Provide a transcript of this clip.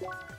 Wow.